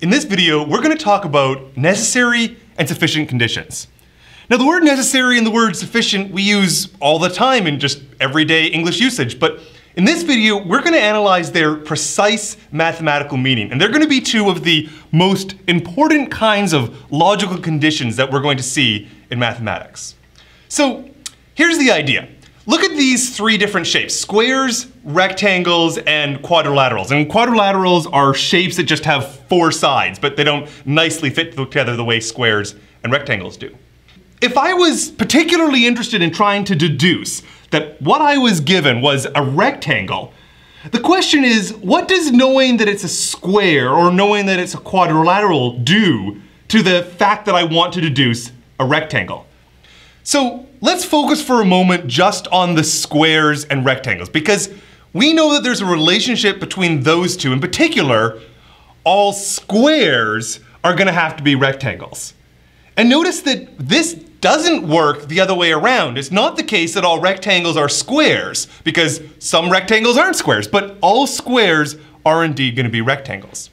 In this video, we're going to talk about necessary and sufficient conditions. Now, the word necessary and the word sufficient we use all the time in just everyday English usage, but in this video, we're going to analyze their precise mathematical meaning, and they're going to be two of the most important kinds of logical conditions that we're going to see in mathematics. So, here's the idea. Look at these three different shapes, squares, rectangles, and quadrilaterals. And quadrilaterals are shapes that just have four sides, but they don't nicely fit together the way squares and rectangles do. If I was particularly interested in trying to deduce that what I was given was a rectangle, the question is, what does knowing that it's a square or knowing that it's a quadrilateral do to the fact that I want to deduce a rectangle? So let's focus for a moment just on the squares and rectangles because we know that there's a relationship between those two. In particular, all squares are gonna have to be rectangles. And notice that this doesn't work the other way around. It's not the case that all rectangles are squares because some rectangles aren't squares, but all squares are indeed gonna be rectangles.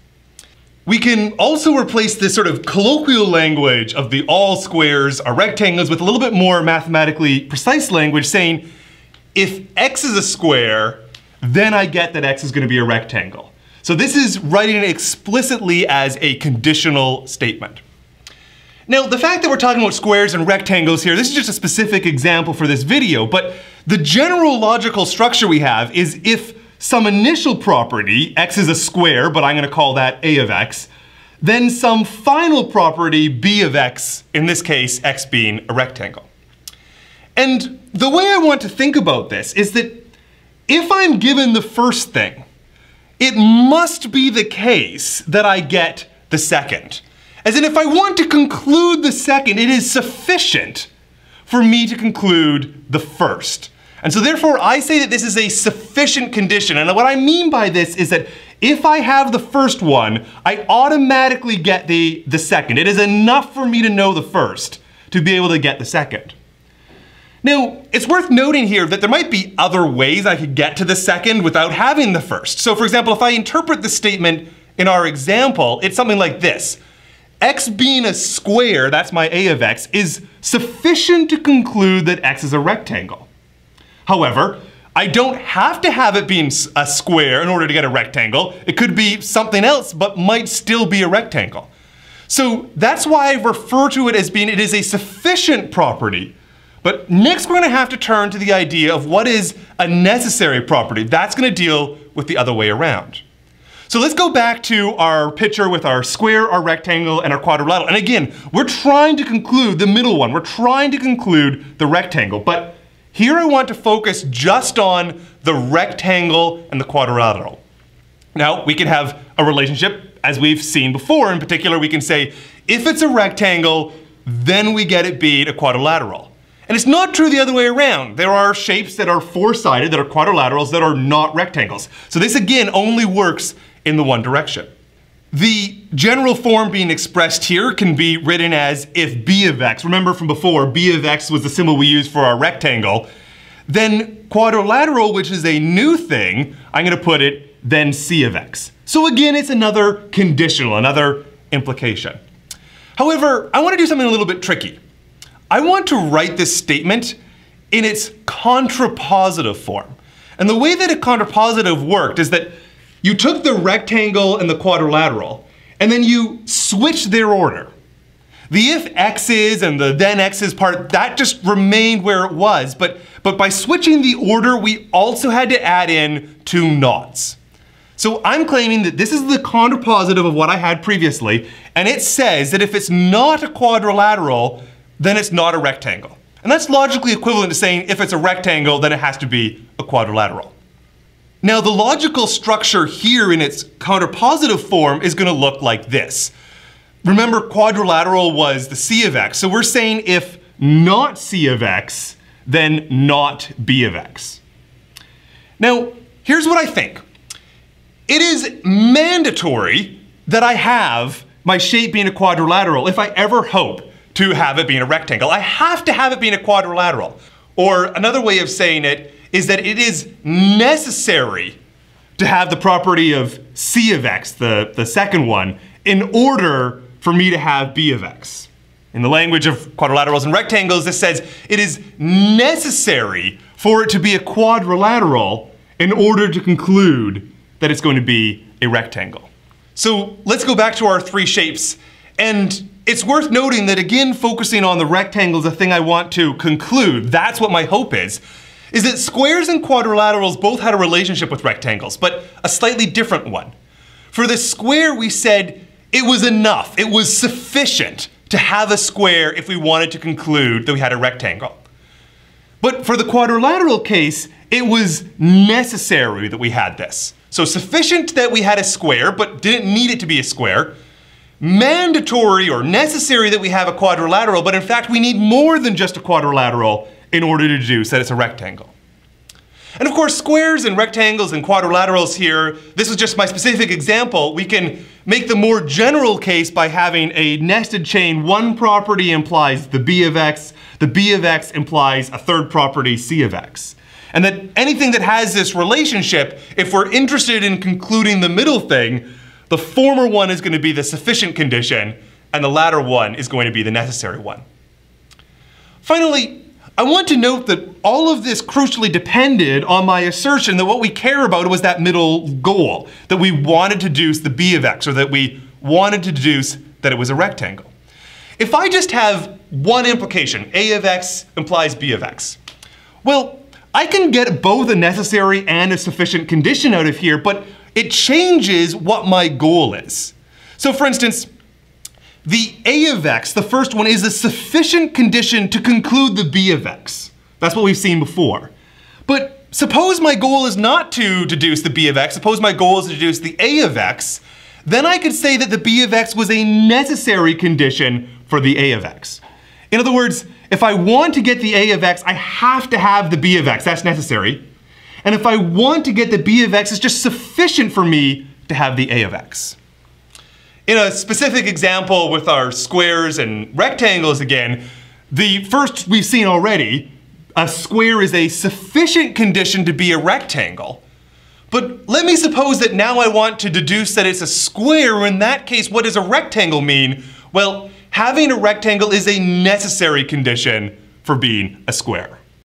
We can also replace this sort of colloquial language of the all squares are rectangles with a little bit more mathematically precise language saying, if x is a square, then I get that x is gonna be a rectangle. So this is writing it explicitly as a conditional statement. Now, the fact that we're talking about squares and rectangles here, this is just a specific example for this video, but the general logical structure we have is if some initial property, x is a square, but I'm gonna call that a of x, then some final property, b of x, in this case, x being a rectangle. And the way I want to think about this is that if I'm given the first thing, it must be the case that I get the second. As in, if I want to conclude the second, it is sufficient for me to conclude the first. And so therefore I say that this is a sufficient condition. And what I mean by this is that if I have the first one, I automatically get the, the second. It is enough for me to know the first to be able to get the second. Now, it's worth noting here that there might be other ways I could get to the second without having the first. So for example, if I interpret the statement in our example, it's something like this. x being a square, that's my a of x, is sufficient to conclude that x is a rectangle. However, I don't have to have it being a square in order to get a rectangle. It could be something else, but might still be a rectangle. So that's why I refer to it as being, it is a sufficient property. But next we're gonna have to turn to the idea of what is a necessary property. That's gonna deal with the other way around. So let's go back to our picture with our square, our rectangle, and our quadrilateral. And again, we're trying to conclude the middle one. We're trying to conclude the rectangle, but here I want to focus just on the rectangle and the quadrilateral. Now, we can have a relationship as we've seen before. In particular, we can say, if it's a rectangle, then we get it being a quadrilateral. And it's not true the other way around. There are shapes that are four-sided, that are quadrilaterals, that are not rectangles. So this again only works in the one direction. The general form being expressed here can be written as if b of x, remember from before, b of x was the symbol we used for our rectangle, then quadrilateral, which is a new thing, I'm gonna put it then c of x. So again, it's another conditional, another implication. However, I wanna do something a little bit tricky. I want to write this statement in its contrapositive form. And the way that a contrapositive worked is that you took the rectangle and the quadrilateral, and then you switched their order. The if x's and the then x's part, that just remained where it was, but, but by switching the order, we also had to add in two nots. So I'm claiming that this is the contrapositive of what I had previously, and it says that if it's not a quadrilateral, then it's not a rectangle. And that's logically equivalent to saying if it's a rectangle, then it has to be a quadrilateral. Now the logical structure here in its contrapositive form is gonna look like this. Remember quadrilateral was the c of x, so we're saying if not c of x, then not b of x. Now, here's what I think. It is mandatory that I have my shape being a quadrilateral if I ever hope to have it being a rectangle. I have to have it being a quadrilateral. Or another way of saying it is that it is necessary to have the property of c of x, the, the second one, in order for me to have b of x. In the language of quadrilaterals and rectangles, this says it is necessary for it to be a quadrilateral in order to conclude that it's going to be a rectangle. So let's go back to our three shapes. And it's worth noting that again, focusing on the rectangle is a thing I want to conclude. That's what my hope is, is that squares and quadrilaterals both had a relationship with rectangles, but a slightly different one. For the square, we said it was enough, it was sufficient to have a square if we wanted to conclude that we had a rectangle. But for the quadrilateral case, it was necessary that we had this. So sufficient that we had a square, but didn't need it to be a square. Mandatory or necessary that we have a quadrilateral, but in fact we need more than just a quadrilateral in order to deduce that it's a rectangle. And of course, squares and rectangles and quadrilaterals here, this is just my specific example. We can make the more general case by having a nested chain. One property implies the b of x, the b of x implies a third property, c of x. And that anything that has this relationship, if we're interested in concluding the middle thing, the former one is going to be the sufficient condition, and the latter one is going to be the necessary one. Finally, I want to note that all of this crucially depended on my assertion that what we care about was that middle goal, that we wanted to deduce the b of x, or that we wanted to deduce that it was a rectangle. If I just have one implication, a of x implies b of x, well, I can get both a necessary and a sufficient condition out of here, but it changes what my goal is. So for instance, the A of x, the first one, is a sufficient condition to conclude the B of x. That's what we've seen before. But suppose my goal is not to deduce the B of x, suppose my goal is to deduce the A of x, then I could say that the B of x was a necessary condition for the A of x. In other words, if I want to get the A of x, I have to have the B of x, that's necessary. And if I want to get the B of x, it's just sufficient for me to have the A of x. In a specific example with our squares and rectangles again, the first we've seen already, a square is a sufficient condition to be a rectangle. But let me suppose that now I want to deduce that it's a square. In that case, what does a rectangle mean? Well, having a rectangle is a necessary condition for being a square.